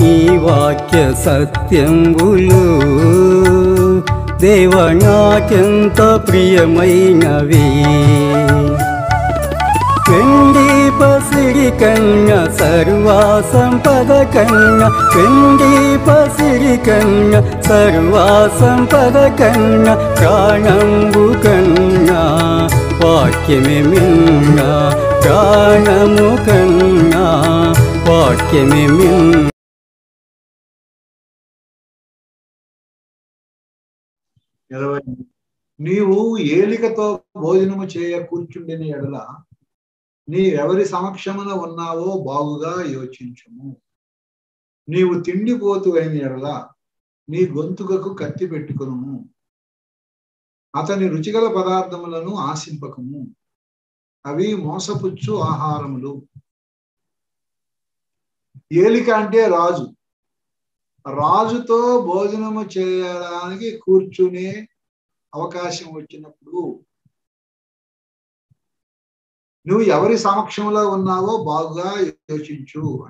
ఈ వాక్య సత్యంబులు దేవ నాకెంత ప్రియమైనవి. వెండి పసిడి కన్న సర్వా సంపద కన్న వెండి పసిడి కన్న సర్వా సంపద కన్న ప్రాణంబు కన్న వాక్యమే మిన్న ప్రాణము కన్య. వాక్యమే మిన్న ఇరవై నీవు ఏలికతో భోజనము చేయ కూర్చుండిన ఎడల నీ ఎవరి సమక్షమున ఉన్నావో బాగుగా యోచించుము. నీవు తిండిపోతు అయిన ఎడల నీ గొంతుకకు కత్తి పెట్టుకును అతని రుచిగల పదార్థములను ఆశింపకము. అవి మోసపుచ్చు ఆహారములు. ఏలిక అంటే రాజు. రాజుతో భోజనము చేయడానికి కూర్చునే అవకాశం వచ్చినప్పుడు నువ్వు ఎవరి సమక్షంలో ఉన్నావో బాగుగా యోచించు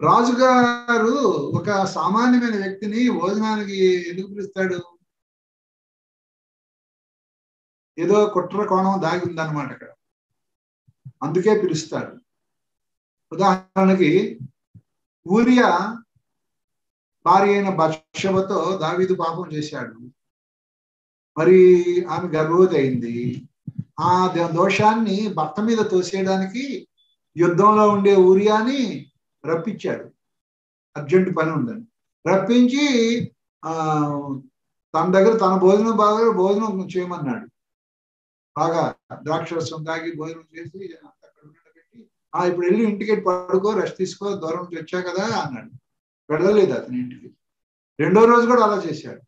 రాజుగారు ఒక సామాన్యమైన వ్యక్తిని భోజనానికి ఎందుకు పిలుస్తాడు? ఏదో కుట్ర కోణం దాగి ఉందన్నమాట అక్కడ. అందుకే పిలుస్తాడు. ఉదాహరణకి ఊరియా భార్య అయిన బత్షవతో దావీదు పాపం చేశాడు. మరి ఆమె గర్భవతి అయింది. ఆ దోషాన్ని భర్త మీద తోసేయడానికి యుద్ధంలో ఉండే ఊరియాని రప్పించాడు. అర్జెంట్ పని ఉందని. రప్పించి ఆ తన దగ్గర తన భోజనం బాగా భోజనం చేయమన్నాడు. బాగా ద్రాక్షరసం తాగి భోజనం చేసి అక్కడ పెట్టి ఆ ఇప్పుడు వెళ్ళి ఇంటికి పడుకో రెస్ట్ తీసుకో దూరం నుంచి వచ్చా కదా అన్నాడు. వెళ్ళలేదు అతని ఇంటికి. రెండో రోజు కూడా అలా చేశాడు.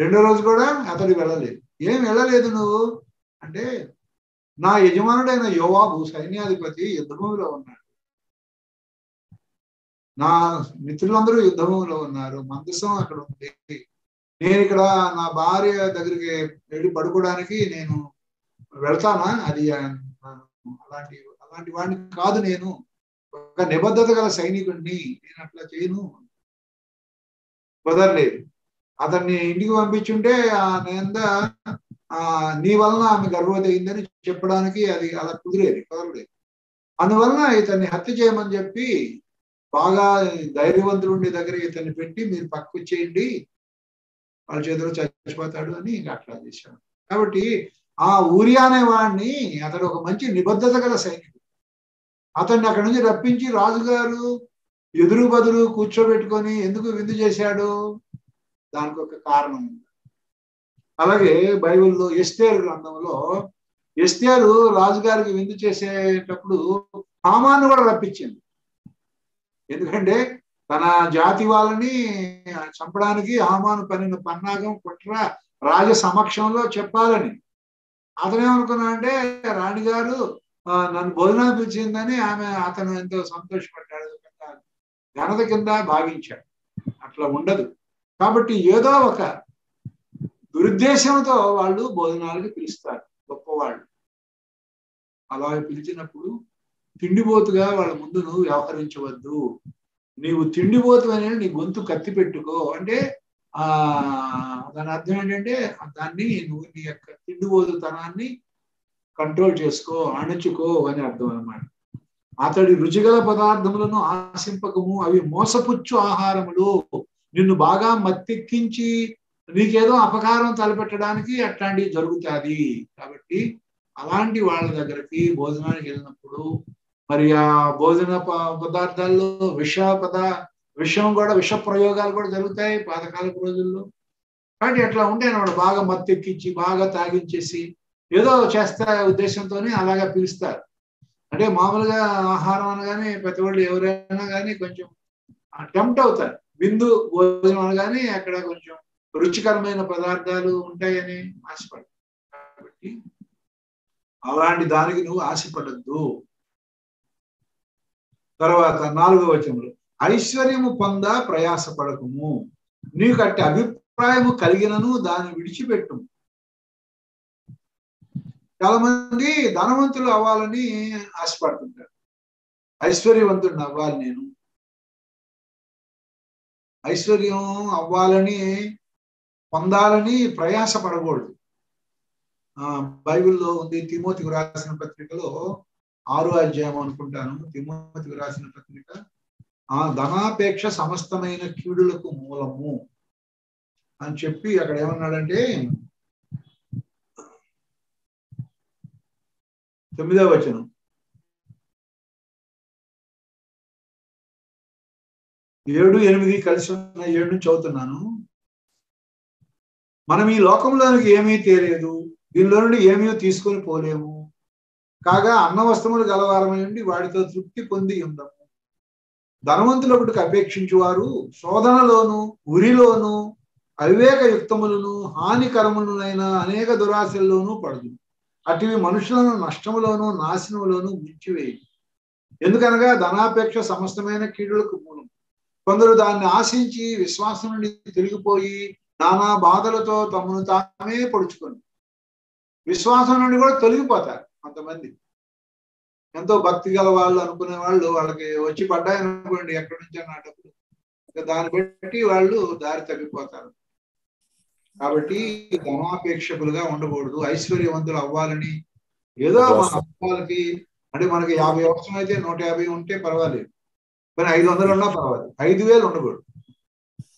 రెండో రోజు కూడా అతడు వెళ్ళలేదు. ఏం వెళ్ళలేదు నువ్వు? అంటే నా యజమానుడైన యోవాబు సైన్యాధిపతి యుద్ధభూమిలో ఉన్నాడు. నా మిత్రులందరూ యుద్ధభూమిలో ఉన్నారు. మందసం అక్కడ ఉంది. నేను ఇక్కడ నా భార్య దగ్గరికి వెళ్ళి పడుకోవడానికి నేను వెళ్తానా? అది అలాంటి అలాంటి వాడిని కాదు నేను. ఒక నిబద్ధత గల సైనికుడిని నేను అట్లా చేయను. కుదరలేదు. అతన్ని ఇంటికి పంపించుంటే ఆ నేంద నీ వలన ఆమె గర్భవతి అయిందని చెప్పడానికి అది అలా కుదిరేది కుదరలేదు. అందువలన ఇతన్ని హత్య చేయమని చెప్పి బాగా ధైర్యవంతుడి దగ్గర ఇతన్ని పెట్టి మీరు పక్కకు చేయండి వాళ్ళ చేతిలో చచ్చిపోతాడు అని అట్లా చేశాడు. కాబట్టి ఆ ఊరియా అనే వాడిని అతడు ఒక మంచి నిబద్ధత గల సైనికుడు. అతన్ని అక్కడి నుంచి రప్పించి రాజుగారు ఎదురు బదురు కూర్చోబెట్టుకొని ఎందుకు విందు చేశాడు? దానికి ఒక కారణం ఉంది. అలాగే బైబిల్లో ఎస్టేరు గ్రంథంలో ఎస్టేరు రాజుగారికి విందు చేసేటప్పుడు హామాను కూడా రప్పించింది. ఎందుకంటే తన జాతి వాళ్ళని చంపడానికి హామాను పనిన పన్నాగం కుట్ర రాజ సమక్షంలో చెప్పాలని. అతనేమనుకున్నా అంటే రాణిగారు నన్ను భోజనం పిలిచిందని ఆమె అతను ఎంతో సంతోషపడ్డాడు. ఘనత కింద భావించాడు. అట్లా ఉండదు. కాబట్టి ఏదో ఒక దురుద్దేశంతో వాళ్ళు భోజనాలకు పిలుస్తారు. గొప్పవాళ్ళు. అలా పిలిచినప్పుడు తిండిపోతుగా వాళ్ళ ముందు నువ్వు వ్యవహరించవద్దు. నీవు తిండిపోతు అని నీ గొంతు కత్తి పెట్టుకో. అంటే ఆ దాని అర్థం ఏంటంటే దాన్ని నువ్వు నీ యొక్క తిండిపోతుతనాన్ని కంట్రోల్ చేసుకో అణుచుకో అని అర్థం అన్నమాట. అతడి రుచిగల పదార్థములను ఆశింపకము అవి మోసపుచ్చు ఆహారములు. నిన్ను బాగా మత్తెక్కించి నీకేదో అపకారం తలపెట్టడానికి అట్లాంటివి జరుగుతుంది. కాబట్టి అలాంటి వాళ్ళ దగ్గరికి భోజనానికి వెళ్ళినప్పుడు మరి ఆ భోజన ప- పదార్థాల్లో విష పద విషం కూడా విష ప్రయోగాలు కూడా జరుగుతాయి పాతకాలపు రోజుల్లో. కాబట్టి అట్లా ఉంటే వాడు బాగా మత్తెక్కించి బాగా తాగించేసి ఏదో చేస్తా ఉద్దేశంతోనే అలాగా పిలుస్తారు. అంటే మామూలుగా ఆహారం అనగానే ప్రతి వాళ్ళు ఎవరైనా కానీ కొంచెం టెంప్ట్ అవుతారు. బిందు భోజనం అనగానే అక్కడ కొంచెం రుచికరమైన పదార్థాలు ఉంటాయని ఆశపడతారు. కాబట్టి అలాంటి దానికి నువ్వు ఆశపడద్దు. తర్వాత నాలుగో వచనంలో ఐశ్వర్యము పొంద ప్రయాసపడకము. నీకు అట్టి అభిప్రాయము కలిగినను దాన్ని విడిచిపెట్టుము. చాలా మంది ధనవంతులు అవ్వాలని ఆశపడుతుంటారు. ఐశ్వర్యవంతుడిని అవ్వాలి నేను. ఐశ్వర్యం అవ్వాలని పొందాలని ప్రయాస పడకూడదు ఆ బైబిల్లో ఉంది తిమోతికి రాసిన పత్రికలో ఆరు అధ్యాయం అనుకుంటాను. తిమోతికి రాసిన పత్రిక ఆ ధనాపేక్ష సమస్తమైన కీడులకు మూలము అని చెప్పి అక్కడ ఏమన్నాడంటే తొమ్మిదవ వచనం. ఏడు ఎనిమిది కలిసి ఉన్న ఏడు నుంచి చదువుతున్నాను. మనం ఈ లోకంలోనికి ఏమీ తేలేదు. దీనిలో నుండి ఏమీ తీసుకొని పోలేము. కాగా అన్న వస్త్రములు గలవారమై ఉండి వాడితో తృప్తి పొంది ఉందాము. ధనవంతులకుడికి అపేక్షించువారు శోధనలోను ఉరిలోను అవివేక యుక్తములను హానికరములైన అనేక దురాశల్లోనూ పడదు అటువి మనుషులను నష్టములోను నాశనములోను ముంచివేయి. ఎందుకనగా ధనాపేక్ష సమస్తమైన కీడులకు మూలం. కొందరు దాన్ని ఆశించి విశ్వాసం నుండి తిరిగిపోయి నానా బాధలతో తమను తామే పొడుచుకొని విశ్వాసం నుండి కూడా తొలగిపోతారు కొంతమంది. ఎంతో భక్తి గల వాళ్ళు అనుకునే వాళ్ళు వాళ్ళకి వచ్చి పడ్డాయనుకోండి ఎక్కడి నుంచి అన్న డబ్బులు. దాన్ని బట్టి వాళ్ళు దారి తగ్గిపోతారు కాబట్టి ధనాపేక్షకులుగా ఉండకూడదు ఐశ్వర్యవంతులు అవ్వాలని ఏదో మన అవ్వాలకి అంటే మనకి యాభై అవసరం అయితే నూట యాభై ఉంటే పర్వాలేదు. కానీ ఐదు వందలు ఉన్నా పర్వాలేదు. ఐదు వేలు ఉండకూడదు.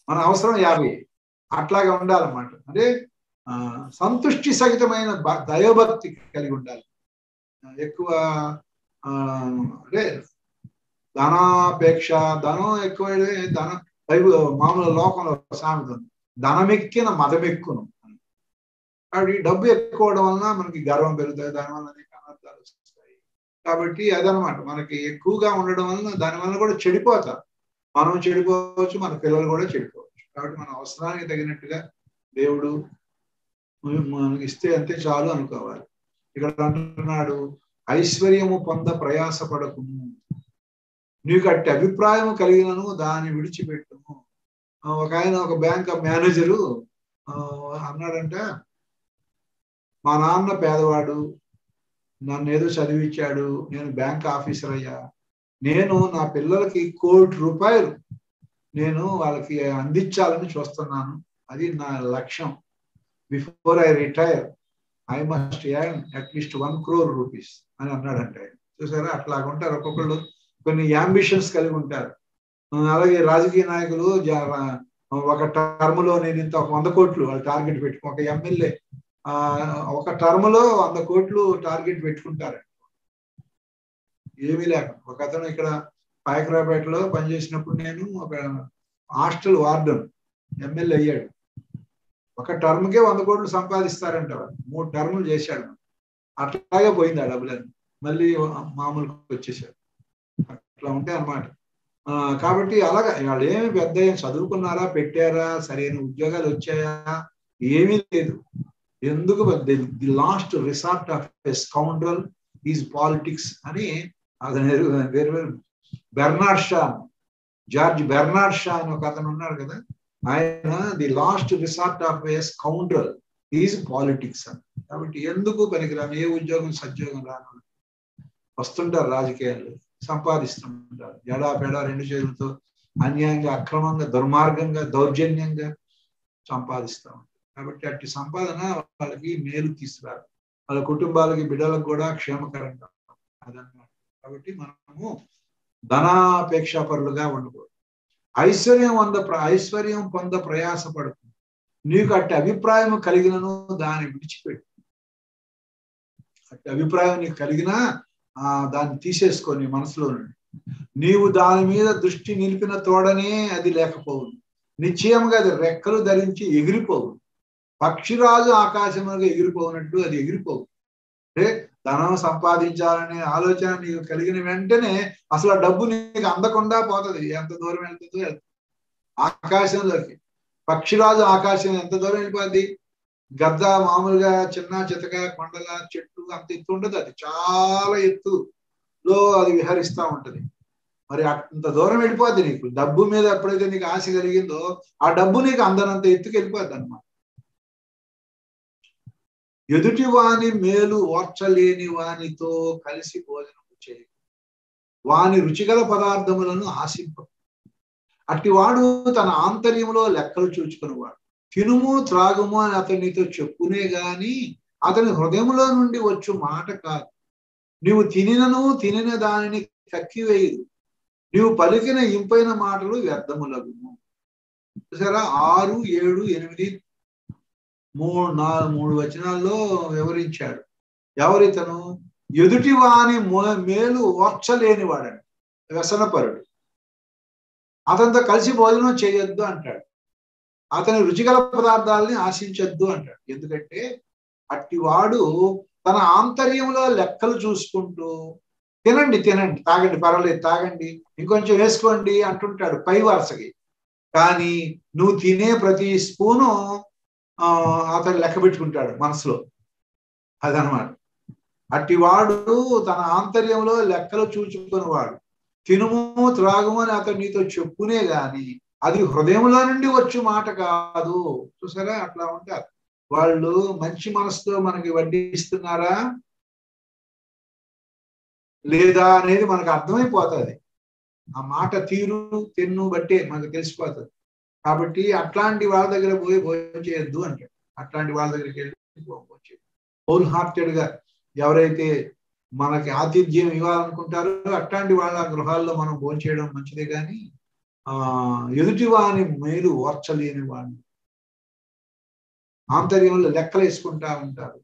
మన అవసరం యాభై. అట్లాగా ఉండాలన్నమాట. అంటే ఆ సంతుష్టి సహితమైన దైవభక్తి కలిగి ఉండాలి. ఎక్కువ ఆ అంటే ధనాపేక్ష ధనం ఎక్కువ ధనం మామూలు లోకంలో సామెత ఉంది ధనమెక్కిన మదమెక్కును. కాబట్టి డబ్బు ఎక్కువ వలన మనకి గర్వం పెరుగుతుంది దానివల్ల అనేక అనర్థాలు వస్తాయి. కాబట్టి అదనమాట. మనకి ఎక్కువగా ఉండడం వలన దాని వల్ల కూడా చెడిపోతారు మనం చెడిపోవచ్చు మన పిల్లలు కూడా చెడిపోవచ్చు. కాబట్టి మన అవసరానికి తగినట్టుగా దేవుడు మనకి ఇస్తే అంతే చాలు అనుకోవాలి. ఇక్కడ అంటున్నాడు ఐశ్వర్యము పొంద ప్రయాసపడకుము. నీకు అట్టి అభిప్రాయం కలిగినను దాన్ని విడిచిపెట్టుము ఒక ఆయన ఒక బ్యాంక్ మేనేజరు అన్నాడంట మా నాన్న పేదవాడు నన్ను ఏదో చదివించాడు నేను బ్యాంక్ ఆఫీసర్ అయ్యా. నేను నా పిల్లలకి కోటి రూపాయలు నేను వాళ్ళకి అందించాలని చూస్తున్నాను. అది నా లక్ష్యం. Before I retire I must earn at least one crore rupees అని అన్నాడంట చూసారా? అట్లాగుంటారు ఒక్కొక్కళ్ళు. కొన్ని యాంబిషన్స్ కలిగి ఉంటారు. అలాగే రాజకీయ నాయకులు ఒక టర్మ్లో నేను ఇంత వంద కోట్లు వాళ్ళు టార్గెట్ పెట్టుకో ఒక ఎమ్మెల్యే ఆ ఒక టర్మ్లో వంద కోట్లు టార్గెట్ పెట్టుకుంటారు. ఏమీ లేక ఒక అతను ఇక్కడ పాయకరాపేటలో పనిచేసినప్పుడు నేను ఒక హాస్టల్ వార్డన్ ఎమ్మెల్యే అయ్యాడు. ఒక టర్మ్కే వంద కోట్లు సంపాదిస్తారంట మూడు టర్ములు చేశాడు. అట్లాగే పోయింది ఆ డబ్బులన్నీ. మళ్ళీ మామూలుగా వచ్చేసాడు అట్లా ఉంటాయి అన్నమాట. కాబట్టి అలాగా వాళ్ళు ఏమి పెద్ద చదువుకున్నారా పెట్టారా సరైన ఉద్యోగాలు వచ్చాయా ఏమీ లేదు. ఎందుకు the last resort of a scoundrel is politics అని అతను వేరు వేరు Bernard Shaw George Bernard Shaw అని ఒక అతను ఉన్నాడు కదా ఆయన the last resort of a scoundrel is politics అని. కాబట్టి ఎందుకు పనికిరాను ఏ ఉద్యోగం సద్యోగం రాను వస్తుంటారు రాజకీయాల్లో. సంపాదిస్తుంటారు. ఎడా పెడా రెండు చేతులతో అన్యాయంగా అక్రమంగా దుర్మార్గంగా దౌర్జన్యంగా సంపాదిస్తూ ఉంటారు. కాబట్టి అట్టి సంపాదన వాళ్ళకి మేలు తీసుకురారు వాళ్ళ కుటుంబాలకి బిడ్డలకు కూడా క్షేమకరంగా అదన్నమాట కాబట్టి మనము ధనాపేక్షపరులుగా ఉండకూడదు. ఐశ్వర్యం వంద ఐశ్వర్యం పొంద ప్రయాసపడుతుంది నీకు అట్టి అభిప్రాయం కలిగినను దాన్ని విడిచిపెట్టు. అట్టి అభిప్రాయం నీకు కలిగినా ఆ దాన్ని తీసేసుకొని మనసులో నుండి నీవు దాని మీద దృష్టి నిలిపిన తోడనే అది లేకపోవు నిశ్చయంగా అది రెక్కలు ధరించి ఎగిరిపోవు పక్షిరాజు ఆకాశంలో ఎగిరిపోవునట్టు అది ఎగిరిపోవు. అంటే ధనం సంపాదించాలనే ఆలోచన నీకు కలిగిన వెంటనే అసలు ఆ డబ్బు నీకు అందకుండా పోతుంది. ఎంత దూరం వెళ్తుందో వెళ్తుంది. ఆకాశంలోకి. పక్షిరాజు ఆకాశం ఎంత దూరం వెళ్ళిపోద్ది? గద్ద మామూలుగా చిన్న చితక కొండల చెట్టు అంత ఎత్తు ఉండదు. అది చాలా ఎత్తులో అది విహరిస్తూ ఉంటది. మరి అంత దూరం వెళ్ళిపోద్ది నీకు. డబ్బు మీద ఎప్పుడైతే నీకు ఆశ కలిగిందో ఆ డబ్బు నీకు అందనంత ఎత్తుకు వెళ్ళిపోద్ది అనమాట ఎదుటి వాని మేలు ఓర్చలేని వానితో కలిసి భోజనం చేయ వాని రుచిగల పదార్థములను ఆశింప అట్టివాడు తన ఆంతర్యంలో లెక్కలు చూచుకునేవాడు. తినుము త్రాగుము అని అతనితో చెప్పునే గాని అతని హృదయంలో నుండి వచ్చు మాట కాదు. నీవు తినినను తినిన దానిని కక్కివేయదు నీవు పలికిన ఇంపైన మాటలు వ్యర్థములగును. చూసారా? ఆరు ఏడు ఎనిమిది మూడు నాలుగు మూడు వచనాల్లో వివరించాడు. ఎవరితను? ఎదుటి వాని మేలు ఓర్చలేనివాడండి వ్యసనపరుడు. అతనితో కలిసి భోజనం చేయొద్దు అంటాడు. అతని రుచిగల పదార్థాలని ఆశించొద్దు అంటాడు. ఎందుకంటే అట్టివాడు తన ఆంతర్యంలో లెక్కలు చూసుకుంటూ తినండి తినండి తాగండి పర్వాలేదు తాగండి ఇంకొంచెం వేసుకోండి అంటుంటాడు పై వరుసకి. కానీ నువ్వు తినే ప్రతి స్పూను ఆ అతను లెక్క పెట్టుకుంటాడు మనసులో. అదనమాట. అట్టివాడు తన ఆంతర్యంలో లెక్కలు చూచుకునేవాడు. తినుము త్రాగుము అని అతను నీతో చెప్పునే గాని అది హృదయంలో నుండి వచ్చే మాట కాదు. చూసారా? అట్లా ఉంటారు వాళ్ళు మంచి మనసుతో మనకి వడ్డిస్తున్నారా లేదా అనేది మనకు అర్థమైపోతుంది. ఆ మాట తీరు తెన్ను బట్టే మనకు తెలిసిపోతుంది. కాబట్టి అట్లాంటి వాళ్ళ దగ్గర పోయి భోజనం చేయొద్దు అంటాడు. అట్లాంటి వాళ్ళ దగ్గరికి వెళ్ళి భోజనం చేయదు హోల్ హార్టెడ్గా ఎవరైతే మనకి ఆతిథ్యం ఇవ్వాలనుకుంటారో అట్లాంటి వాళ్ళ గృహాల్లో మనం భోజనం చేయడం మంచిదే కానీ ఆ ఎదుటి మేలు ఓర్చలేని వాడిని ఆంతర్యంలో లెక్కలు వేసుకుంటా ఉంటారు.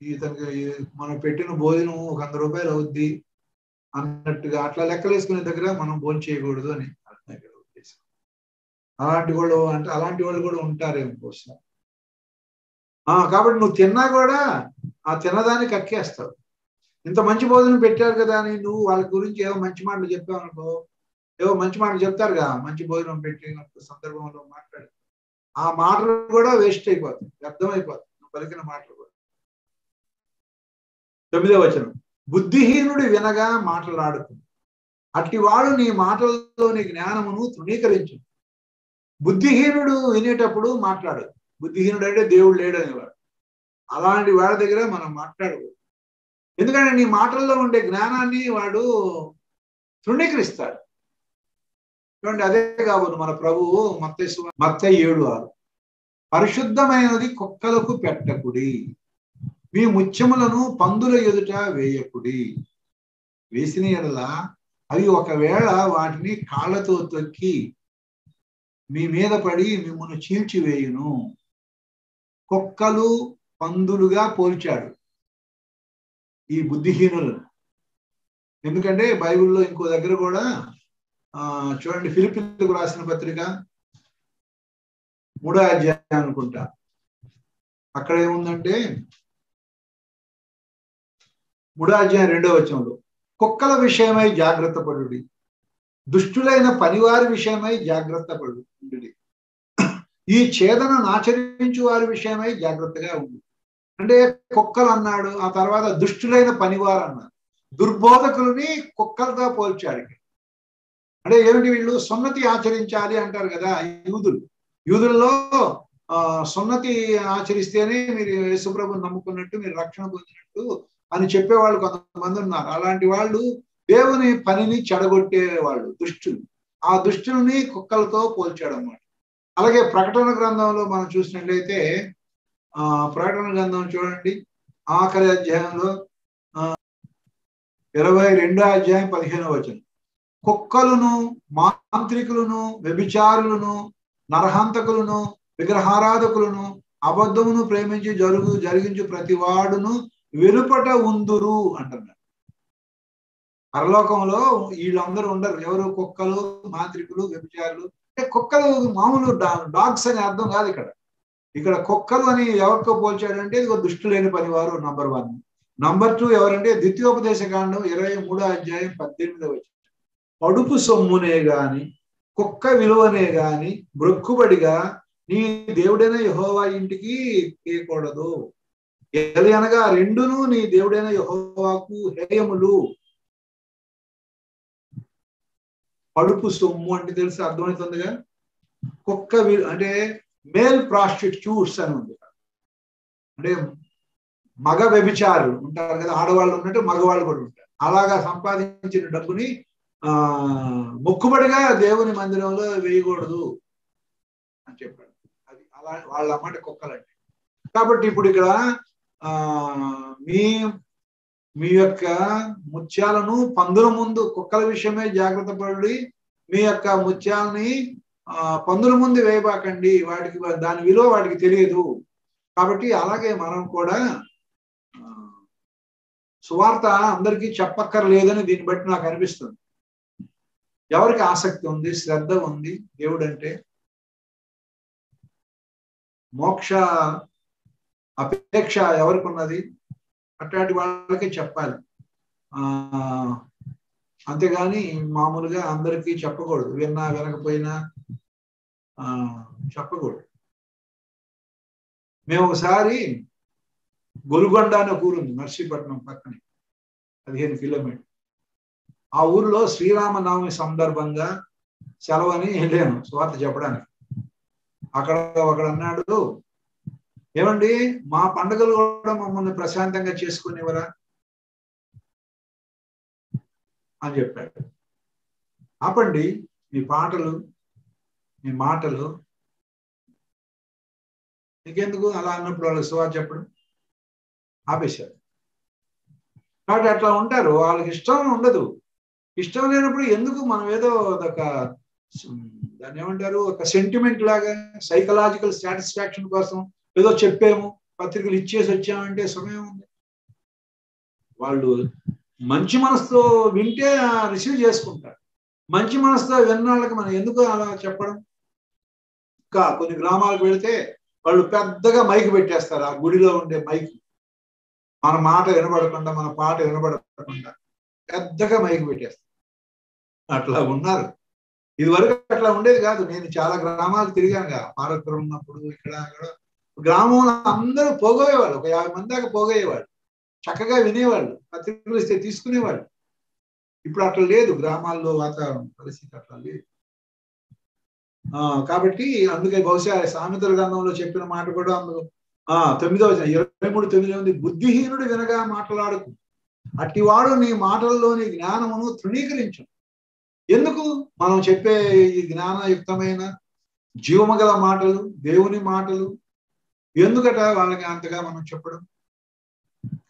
ఇతనికి మనం పెట్టిన భోజనం ఒక వంద రూపాయలు అవుద్ది అన్నట్టుగా అట్లా లెక్కలు వేసుకునే దగ్గర మనం భోజనం చేయకూడదు అని ఉద్దేశం. అలాంటి వాళ్ళు అంటే అలాంటి వాళ్ళు కూడా ఉంటారేమో బహుశా. ఆ కాబట్టి నువ్వు తిన్నా కూడా ఆ తినదానికి అక్కేస్తావు ఇంత మంచి భోజనం పెట్టారు కదా అని నువ్వు వాళ్ళ గురించి ఏదో మంచి మాటలు చెప్పావు అనుకో ఏవో మంచి మాటలు చెప్తారుగా మంచి భోజనం పెట్టినప్పుడు సందర్భంలో మాట్లాడు. ఆ మాటలు కూడా వేస్ట్ అయిపోతాయి వ్యర్థమైపోతాయి. పలికిన మాటలు కూడా. తొమ్మిదో వచనం. బుద్ధిహీనుడు వినగా మాటలాడుతుంది. అట్టివాడు నీ మాటల్లోని జ్ఞానమును తృణీకరించు. బుద్ధిహీనుడు వినేటప్పుడు మాట్లాడు బుద్ధిహీనుడు అంటే దేవుడు లేడు అనేవాడు. అలాంటి వాడి దగ్గర మనం మాట్లాడకూడదు. ఎందుకంటే నీ మాటల్లో ఉండే జ్ఞానాన్ని వాడు తృణీకరిస్తాడు. చూడండి అదే కాబోదు మన ప్రభువు మత్త మత్త ఏడు ఆరు. పరిశుద్ధమైనది కుక్కలకు పెట్టకుడి మీ ముత్యములను పందుల ఎదుట వేయకుడి. వేసిన ఎడలా అవి ఒకవేళ వాటిని కాళ్ళతో తొక్కి మీ మీద పడి మిమ్మల్ని చీల్చివేయును కుక్కలు పందులుగా పోల్చాడు ఈ బుద్ధిహీనులను. ఎందుకంటే బైబిల్లో ఇంకో దగ్గర కూడా చూడండి ఫిలిపిన్లకు రాసిన పత్రిక మూడో అధ్యాయం అనుకుంటా. అక్కడ ఏముందంటే మూడో అధ్యాయం రెండో వచనంలో కుక్కల విషయమై జాగ్రత్త పడుడి. దుష్టులైన పనివారి విషయమై జాగ్రత్త పడు ఈ ఛేదనను ఆచరించు వారి విషయమై జాగ్రత్తగా ఉంది అంటే కుక్కలు అన్నాడు ఆ తర్వాత దుష్టులైన పనివారు అన్నారు. దుర్బోధకులని కుక్కలతో పోల్చాడు అంటే ఏమిటి వీళ్ళు? సున్నతి ఆచరించాలి అంటారు కదా యూదులు. యూదుల్లో ఆ సున్నతి ఆచరిస్తేనే మీరు యేసుప్రభు నమ్ముకున్నట్టు మీరు రక్షణ పొందినట్టు అని చెప్పేవాళ్ళు కొంతమంది ఉన్నారు. అలాంటి వాళ్ళు దేవుని పనిని చెడగొట్టే వాళ్ళు దుష్టులు. ఆ దుష్టుల్ని కుక్కలతో పోల్చాడు అన్నమాట అలాగే ప్రకటన గ్రంథంలో మనం చూసినట్లయితే ఆ ప్రకటన గ్రంథం చూడండి. ఆఖరి అధ్యాయంలో ఇరవై రెండో అధ్యాయం పదిహేనో వచనం. కుక్కలను మాంత్రికులను వ్యభిచారులను నరహంతకులను విగ్రహారాధకులను అబద్ధమును ప్రేమించి జరుగు జరిగించు ప్రతి వాడును వెలుపట ఉందురు అంటున్నాడు. పరలోకంలో వీళ్ళందరూ ఉండరు. ఎవరు కుక్కలు మాంత్రికులు వ్యభిచారులు? అంటే కుక్కలు మామూలు డాగ్స్ అని అర్థం కాదు ఇక్కడ. ఇక్కడ కుక్కలు అని ఎవరితో పోల్చాడంటే ఇది దుష్టులేని పనివారు నంబర్ వన్ నంబర్ టూ ఎవరంటే ద్వితీయోపదేశ కాండం ఇరవై మూడో అధ్యాయం పద్దెనిమిదో వచ్చి పడుపు సొమ్మునే గాని కుక్క విలువనే గాని బ్రొక్కుబడిగా నీ దేవుడైన యహోవా ఇంటికి తీయకూడదు. ఎలి అనగా రెండును నీ దేవుడైన యహోవాకు హేయములు. పడుపు సొమ్ము అంటే తెలిసి? అర్థమవుతుందిగా? కుక్క అంటే మేల్ ప్రాస్టిట్యూట్స్ అని ఉంది. అంటే మగ వ్యభిచారులు ఉంటారు కదా ఆడవాళ్ళు ఉన్నట్టు మగవాళ్ళు కూడా ఉంటారు. అలాగా సంపాదించిన డబ్బుని ఆ మొక్కుబడిగా దేవుని మందిరంలో వేయకూడదు అని చెప్పాడు. అది అలా వాళ్ళ అన్నమాట కుక్కలంటే కాబట్టి ఇప్పుడు ఇక్కడ ఆ మీ మీ యొక్క ముత్యాలను పందుల ముందు కుక్కల విషయమే జాగ్రత్త పడి మీ యొక్క ముత్యాలని ఆ పందుల ముందు వేయబాకండి. వాటికి దాని విలువ వాటికి తెలియదు. కాబట్టి అలాగే మనం కూడా సువార్త అందరికీ చెప్పక్కర్లేదని దీన్ని బట్టి నాకు అనిపిస్తుంది. ఎవరికి ఆసక్తి ఉంది శ్రద్ధ ఉంది దేవుడు అంటే మోక్ష అపేక్ష ఎవరికి ఉన్నది అట్లాంటి వాళ్ళకి చెప్పాలి. ఆ అంతేగాని మామూలుగా అందరికీ చెప్పకూడదు. విన్నా వినకపోయినా ఆ చెప్పకూడదు. మేము ఒకసారి గొలుగొండ అనే ఊరుంది నర్సీపట్నం పక్కనే పదిహేను కిలోమీటర్ ఆ ఊరిలో శ్రీరామనవమి సందర్భంగా సెలవని వెళ్ళాను స్వార్థ చెప్పడానికి. అక్కడ ఒకడు అన్నాడు ఏమండి మా పండుగలు కూడా మమ్మల్ని ప్రశాంతంగా చేసుకునేవరా? అని చెప్పాడు. ఆపండి మీ పాటలు మీ మాటలు. నీకెందుకు అలా అన్నప్పుడు వాళ్ళు సువా చెప్పడం? ఆపేశారు కాబట్టి అట్లా ఉంటారు వాళ్ళకి ఇష్టం ఉండదు. ఇష్టం లేనప్పుడు ఎందుకు మనం ఏదో ఒక దాన్ని ఏమంటారు ఒక సెంటిమెంట్ లాగా సైకలాజికల్ సాటిస్ఫాక్షన్ కోసం ఏదో చెప్పాము పత్రికలు ఇచ్చేసి వచ్చామంటే సమయం ఉంది. వాళ్ళు మంచి మనసుతో వింటే రిసీవ్ చేసుకుంటారు. మంచి మనసుతో విన్నాళ్ళకి మనం ఎందుకు అలా చెప్పడం? ఇంకా కొన్ని గ్రామాలకు వెళితే వాళ్ళు పెద్దగా మైక్ పెట్టేస్తారు ఆ గుడిలో ఉండే మైక్. మన మాట వినబడకుండా మన పాట వినబడకుండా పెద్దగా మైక్ పెట్టేస్తారు. అట్లా ఉన్నారు. ఇది వరకు అట్లా ఉండేది కాదు. నేను చాలా గ్రామాలు తిరిగాను మారత్వం ఉన్నప్పుడు ఇక్కడ అక్కడ. గ్రామంలో అందరూ పోగోయేవాళ్ళు ఒక యాభై మంది దాకా పోగోయేవాళ్ళు చక్కగా వినేవాళ్ళు. పత్రికలు ఇస్తే తీసుకునేవాళ్ళు. ఇప్పుడు అట్లా లేదు. గ్రామాల్లో వాతావరణం పరిస్థితి అట్లా లేదు. ఆ కాబట్టి అందుకే బహుశా సామెతల గ్రంథంలో చెప్పిన మాట కూడా అందులో ఆ తొమ్మిదవ ఇరవై మూడు తొమ్మిది ఉంది బుద్ధిహీనుడు వినగా మాట్లాడకు. అట్టివాడు నీ మాటల్లోని జ్ఞానమును తృణీకరించు ఎందుకు? మనం చెప్పే ఈ జ్ఞానయుక్తమైన జీవమగల మాటలు దేవుని మాటలు ఎందుకట వాళ్ళకి అంతగా మనం చెప్పడం?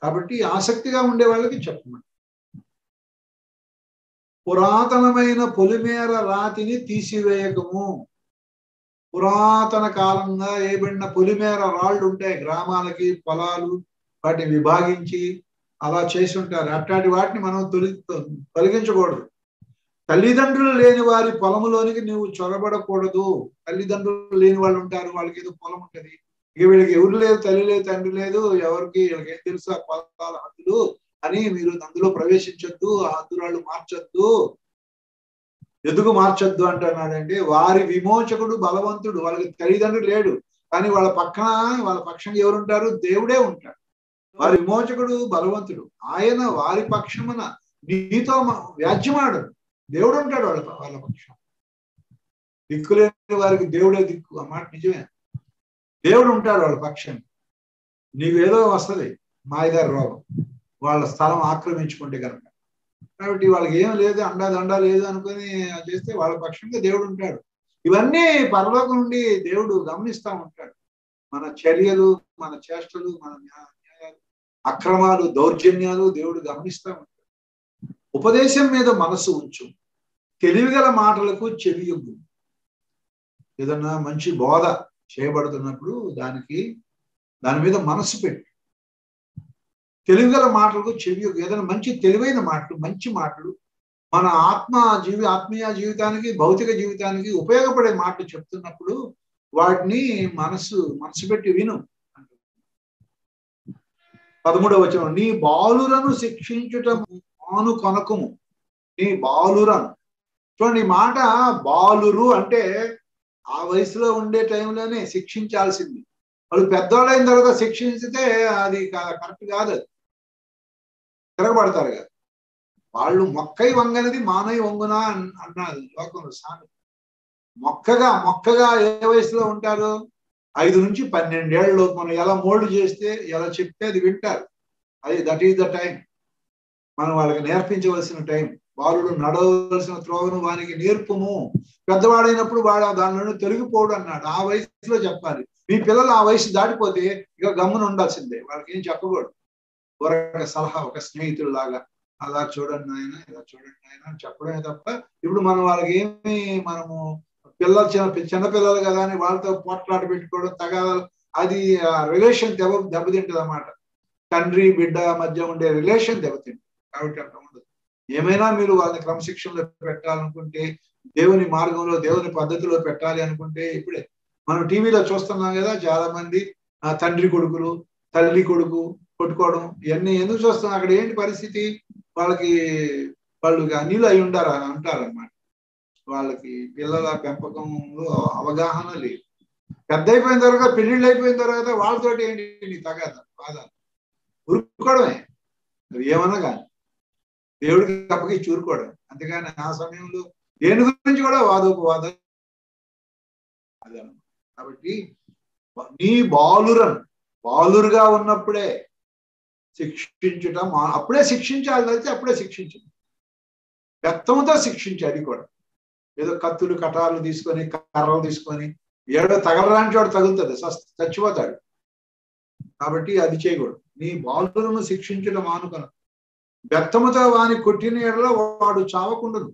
కాబట్టి ఆసక్తిగా ఉండే వాళ్ళకి చెప్పమని. పురాతనమైన పొలిమేర రాతిని తీసివేయకము. పురాతన కాలంగా ఏబడిన పొలిమేర రాళ్ళు ఉంటాయి గ్రామాలకి పొలాలు వాటిని విభాగించి అలా చేసి ఉంటారు. అట్లాంటి వాటిని మనం తొలి తొలగించకూడదు. తల్లిదండ్రులు లేని వారి పొలములోనికి నువ్వు చొరబడకూడదు. తల్లిదండ్రులు లేని వాళ్ళు ఉంటారు వాళ్ళకి ఏదో పొలం ఉంటది. ఇక వీళ్ళకి ఎవరు లేదు తల్లి లేదు తండ్రి లేదు ఎవరికి వీళ్ళకి ఏం తెలుసు ఆ పొలాల హద్దులు అని మీరు అందులో ప్రవేశించొద్దు ఆ హద్దురాళ్ళు మార్చొద్దు. ఎందుకు మార్చొద్దు అంటున్నాడంటే వారి విమోచకుడు బలవంతుడు వాళ్ళకి తల్లిదండ్రులు లేడు. కానీ వాళ్ళ పక్కన వాళ్ళ పక్షంగా ఎవరుంటారు? దేవుడే ఉంటాడు. వారి విమోచకుడు బలవంతుడు. ఆయన వారి పక్షమున నీతో వ్యాజ్యమాడు దేవుడు ఉంటాడు వాళ్ళ వాళ్ళ పక్షం. దిక్కులేని వారికి దేవుడే దిక్కు. ఆ మాట నిజమే. దేవుడు ఉంటాడు వాళ్ళ పక్షం. నీవేదో వస్తుంది మాయదారి రోగం. వాళ్ళ స్థలం ఆక్రమించుకుంటే కనుక. కాబట్టి వాళ్ళకి ఏం లేదు అండా దండా లేదు అనుకుని చేస్తే వాళ్ళ పక్షంగా దేవుడు ఉంటాడు. ఇవన్నీ పరలోకం నుండి దేవుడు గమనిస్తూ ఉంటాడు. మన చర్యలు మన చేష్టలు మన అక్రమాలు దౌర్జన్యాలు దేవుడు గమనిస్తూ ఉంటాడు. ఉపదేశం మీద మనసు ఉంచు. తెలివిగల మాటలకు చెవియొగ్గు ఏదన్నా మంచి బోధ చేయబడుతున్నప్పుడు దానికి దాని మీద మనసు పెట్టు. తెలివిగల మాటలకు చెవి ఏదైనా మంచి తెలివైన మాటలు మంచి మాటలు మన ఆత్మ జీవి ఆత్మీయ జీవితానికి భౌతిక జీవితానికి ఉపయోగపడే మాటలు చెప్తున్నప్పుడు వాటిని మనసు మనసు పెట్టి విను. పదమూడవ వచనం నీ బాలులను శిక్షించుట మాను కొనకము. నీ బాలురన్. చూడండి ఈ మాట బాలురు అంటే ఆ వయసులో ఉండే టైంలోనే శిక్షించాల్సింది. వాళ్ళు పెద్దవాళ్ళైన తర్వాత శిక్షించితే అది కరెక్ట్ కాదు. తిరగబడతారు కదా. వాళ్ళు మొక్కై వంగనిది మానవి వంగునా అన్నది లోకంలో సామెత. మొక్కగా మొక్కగా ఏ వయసులో ఉంటారు? ఐదు నుంచి పన్నెండేళ్ళు మనం ఎలా మోల్డ్ చేస్తే ఎలా చెప్తే అది వింటారు. అది దట్ ఈస్ ద టైం మనం వాళ్ళకి నేర్పించవలసిన టైం. బాలుడు నడవలసిన త్రోవను వానికి నేర్పుము. పెద్దవాడైనప్పుడు వాడు దాని నుండి తొలగిపోడు అన్నాడు. ఆ వయసులో చెప్పాలి. మీ పిల్లలు ఆ వయసు దాటిపోతే ఇక గమ్మున ఉండాల్సిందే. వాళ్ళకి ఏం చెప్పకూడదు. ఒక సలహా ఒక స్నేహితుడు లాగా అలా చూడండి ఆయన ఇలా చూడండి ఆయన అని చెప్పడమే తప్ప ఇప్పుడు మనం వాళ్ళకి ఏమి మనము పిల్లలు చిన్న చిన్న పిల్లలు కదా అని వాళ్ళతో పోట్లాట పెట్టుకోవడం తగాదాలు అది రిలేషన్ దెబ్బ దెబ్బతింటది అన్నమాట తండ్రి బిడ్డ మధ్య ఉండే రిలేషన్ దెబ్బతింటుంది. కాబట్టి అట్లా ఉండదు. ఏమైనా మీరు వాళ్ళని క్రమశిక్షణలో పెట్టాలనుకుంటే దేవుని మార్గంలో దేవుని పద్ధతిలో పెట్టాలి అనుకుంటే ఇప్పుడే. మనం టీవీలో చూస్తున్నాం కదా చాలా మంది ఆ తండ్రి కొడుకులు తల్లి కొడుకు కొట్టుకోవడం ఇవన్నీ ఎందుకు చూస్తున్నాం? అక్కడ ఏంటి పరిస్థితి? వాళ్ళకి వాళ్ళు అన్నిలు అయి ఉండారు అంటారనమాట వాళ్ళకి పిల్లల పెంపకంలో అవగాహన లేదు. పెద్ద అయిపోయిన తర్వాత పెళ్ళిళ్ళు అయిపోయిన తర్వాత వాళ్ళతోటి ఏంటి? నీ తగాద బాధ ఉరుక్కోవడమే. అది ఏమన్నా కానీ దేవుడికి తప్పకి చూరుకోవడం అంతేగాని ఆ సమయంలో దేని గురించి కూడా వాదోపవాదం అదే కాబట్టి నీ బాలురన్ బాలురుగా ఉన్నప్పుడే శిక్షించటం అప్పుడే శిక్షించాలి అయితే అప్పుడే శిక్షించడం రక్తంతో శిక్షించాలి కూడా ఏదో కత్తులు కటాలు తీసుకొని కర్రలు తీసుకొని ఏడో తగలరాని వాడు తగులుతుంది చచ్చిపోతాడు. కాబట్టి అది చేయకూడదు. నీ బాలులను శిక్షించడం మానుకను బెత్తముతో వాని కొట్టిన ఎడలో వాడు చావకుండదు.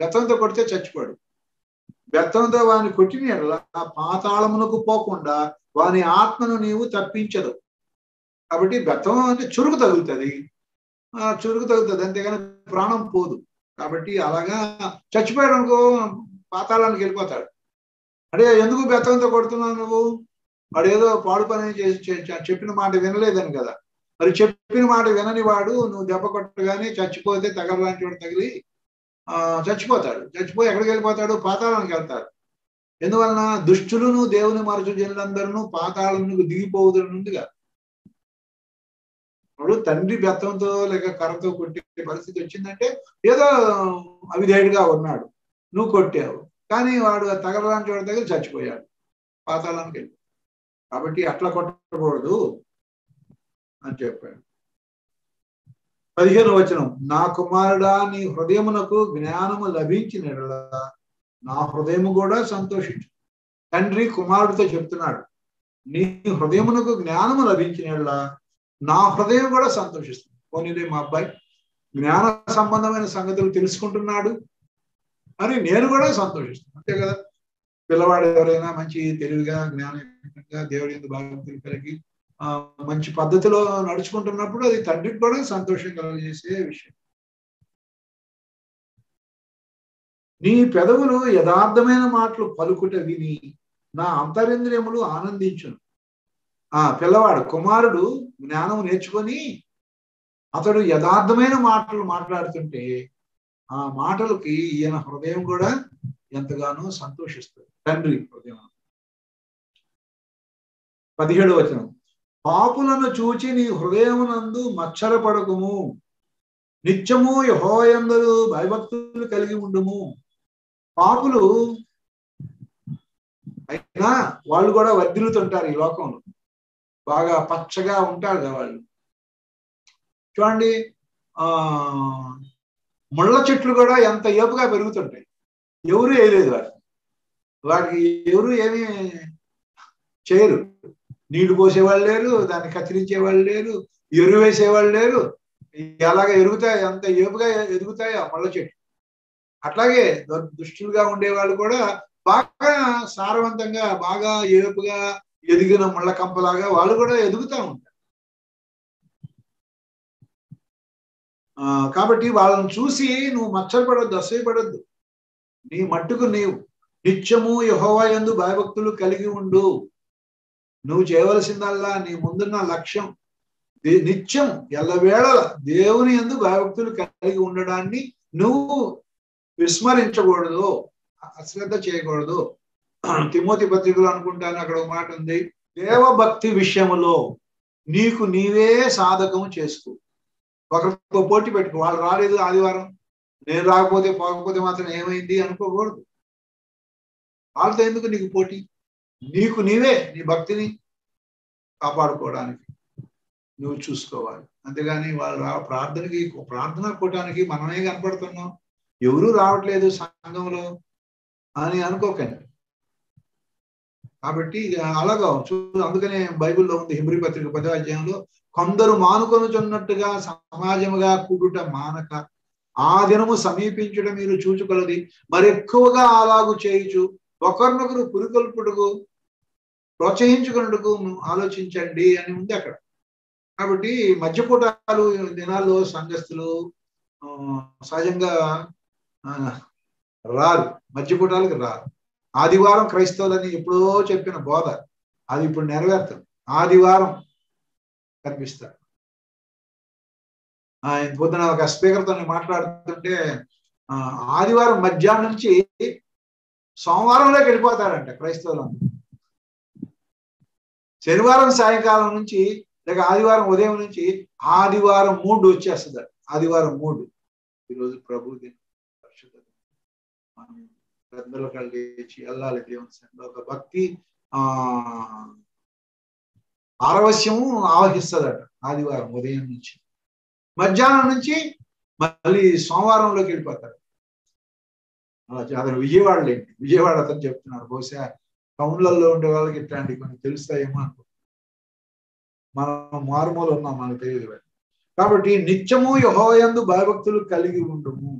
బెత్తంతో కొడితే చచ్చిపోడు. బెత్తంతో వాని కొట్టిన ఎడల పాతాళమునకు పోకుండా వాని ఆత్మను నీవు తప్పించదు. కాబట్టి బెత్తం అంటే చురుకు తగులుతుంది. చురుకు తగులుతుంది. అంతేగాని ప్రాణం పోదు. కాబట్టి అలాగా చచ్చిపోయాడు అనుకో పాతాళానికి వెళ్ళిపోతాడు. అడే ఎందుకు బెత్తంతో కొడుతున్నావు నువ్వు? వాడు ఏదో పాడు పని చేసి చెప్పిన మాట వినలేదని కదా. మరి చెప్పిన మాట వినని వాడు నువ్వు దెబ్బ కొట్టగానే చచ్చిపోతే తగలలాంటి వాడు తగిలి ఆ చచ్చిపోతాడు. చచ్చిపోయి ఎక్కడికి వెళ్ళిపోతాడు? పాతాళానికి వెళ్తాడు. ఎందువలన? దుష్టులను దేవుని మరచు జనులందరూ పాతాళమునకు దిగిపోవుదు ఉందిగా వాడు తండ్రి బెత్తంతో లేక కర్రతో కొట్టే పరిస్థితి వచ్చిందంటే ఏదో అవిధేయుడిగా ఉన్నాడు. నువ్వు కొట్టావు. కానీ వాడు తగలలాంటి వాడి దగ్గర చచ్చిపోయాడు. పాతాళానికి వెళ్ళి. కాబట్టి అట్లా కొట్టకూడదు. అని చెప్పాడు. పదిహేను వచనం నా కుమారుడా నీ హృదయమునకు జ్ఞానము లభించిన నా హృదయము కూడా సంతోషించు. తండ్రి కుమారుడితో చెప్తున్నాడు నీ హృదయమునకు జ్ఞానము లభించిన నా హృదయం కూడా సంతోషిస్తుంది. పోనీలే మా అబ్బాయి జ్ఞాన సంబంధమైన సంగతులు తెలుసుకుంటున్నాడు అని నేను కూడా సంతోషిస్తున్నాను అంతే కదా? పిల్లవాడు ఎవరైనా మంచి తెలివిగా జ్ఞానంగా దేవుడి ఎందుకు బాగా కలిగి మంచి పద్ధతిలో నడుచుకుంటున్నప్పుడు అది తండ్రికి కూడా సంతోషం కలిగజేసే విషయం. నీ పెదవులు యథార్థమైన మాటలు పలుకుట విని నా అంతరింద్రియములు ఆనందించును. ఆ పిల్లవాడు కుమారుడు జ్ఞానం నేర్చుకొని అతడు యథార్థమైన మాటలు మాట్లాడుతుంటే ఆ మాటలకి ఈయన హృదయం కూడా ఎంతగానో సంతోషిస్తుంది. తండ్రి హృదయం. పదిహేడు వచనం. పాపులను చూచి నీ హృదయమునందు మచ్చరపడకుము. నిత్యము యహోయందరు భయభక్తులు కలిగి ఉండుము. పాపులు అయినా వాళ్ళు కూడా వర్ధిల్లుతుంటారు ఈ లోకంలో. బాగా పచ్చగా ఉంటారు కదా వాళ్ళు. చూడండి ఆ ముళ్ళ చెట్లు కూడా ఎంత ఏపుగా పెరుగుతుంటాయి. ఎవరు వేయలేదు వాటికి వాటికి ఎవరు ఏమీ చేయరు. నీళ్ళు పోసేవాళ్ళు లేరు దాన్ని కత్తిరించేవాళ్ళు లేరు ఎరువు వేసేవాళ్ళు లేరు. ఎలాగ ఎరుగుతాయి అంత ఏపుగా ఎదుగుతాయి ఆ పళ్ళ చెట్టు. అట్లాగే దుష్టులుగా ఉండేవాళ్ళు కూడా బాగా సారవంతంగా బాగా ఏపుగా ఎదిగిన ముళ్ళ కంపలాగా వాళ్ళు కూడా ఎదుగుతూ ఉంటారు. ఆ కాబట్టి వాళ్ళని చూసి నువ్వు మచ్చరపడొద్దు అసూయపడొద్దు నీ మట్టుకు నీవు నిత్యము యహోవా ఎందు భయభక్తులు కలిగి ఉండు. నువ్వు చేయవలసిందల్లా నీ ముందున్న లక్ష్యం నిత్యం ఎల్లవేళ దేవుని ఎందు భయభక్తులు కలిగి ఉండడాన్ని నువ్వు విస్మరించకూడదు అశ్రద్ధ చేయకూడదు. తిమోతి పత్రికలు అనుకుంటాను అక్కడ ఒక మాట ఉంది. దేవభక్తి విషయములో నీకు నీవే సాధకము చేసుకో. ఒకరితో పోటీ పెట్టుకో. వాళ్ళు రాలేదు ఆదివారం. నేను రాకపోతే పోకపోతే మాత్రం ఏమైంది అనుకోకూడదు. వాళ్ళతో ఎందుకు నీకు పోటీ? నీకు నీవే నీ భక్తిని కాపాడుకోవడానికి నువ్వు చూసుకోవాలి. అంతేగాని వాళ్ళు ప్రార్థనకి ప్రార్థన కూటానికి మనమే కనపడుతున్నాం. ఎవరూ రావట్లేదు సంఘంలో అని అనుకోకండి. కాబట్టి అలాగా చూ అందుకనే బైబిల్లో ఉంది హిబ్రి పత్రిక పదో అధ్యాయంలో కొందరు మానుకొనుచున్నట్టుగా సమాజముగా కూడుట మానక ఆ దినము సమీపించడం మీరు చూచుకొలది మరి ఎక్కువగా అలాగు చేయుచు ఒకరినొకరు పురికొల్పుటకు ప్రోత్సహించుకున్నట్టుకు ఆలోచించండి అని ఉంది అక్కడ. కాబట్టి మధ్యపూటాలు దినాల్లో సంఘస్థులు సహజంగా ఆ, రారు. మధ్యపూటాలకు రారు. ఆదివారం క్రైస్తవులని ఎప్పుడో చెప్పిన బోధ. అది ఇప్పుడు నెరవేరుతుంది. ఆదివారం కనిపిస్తారు ఆయన పొద్దున ఒక స్పీకర్తో మాట్లాడుతుంటే ఆదివారం మధ్యాహ్నం నుంచి సోమవారంలోకి వెళ్ళిపోతారంట క్రైస్తవులందరూ. శనివారం సాయంకాలం నుంచి లేక ఆదివారం ఉదయం నుంచి ఆదివారం మూడు వచ్చేస్తుంది. ఆదివారం మూడు. ఈరోజు ప్రభు దినం పరిశుద్ధ మనం పెద్దల వెళ్ళాలి దేవుని సన్నిధిలో. ఒక భక్తి ఆ ఆరవశ్యము ఆవహిస్తుందట ఆదివారం ఉదయం నుంచి. మధ్యాహ్నం నుంచి మళ్ళీ సోమవారంలోకి వెళ్ళిపోతారు. అలా అతను విజయవాడలో ఏంటి? విజయవాడ అతను చెప్తున్నారు బహుశా టౌన్లలో ఉండే వాళ్ళకి ఇట్లాంటివి కొన్ని తెలుస్తాయేమో అనుకో. మనం మారుమూల ఉన్నాం మనకు తెలియదు. కాబట్టి నిత్యము యహోయందు భయభక్తులు కలిగి ఉండము.